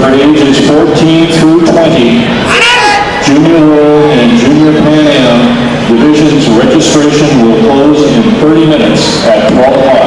for ages 14 through 20, Junior World and Junior Pan Am Divisions registration will close in 30 minutes at 12 o'clock.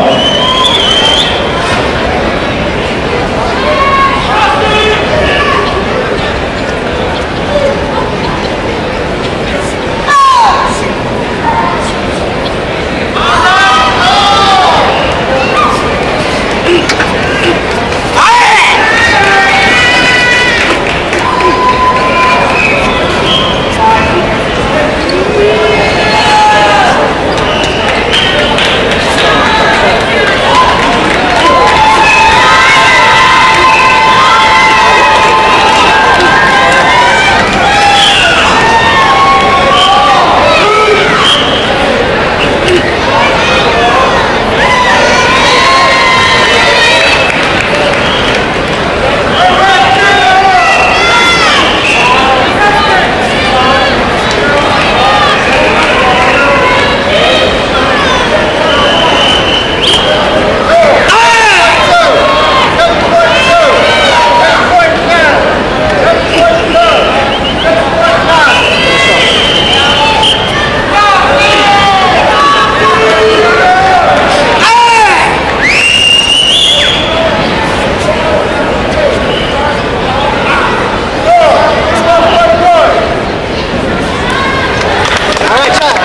All right, shot.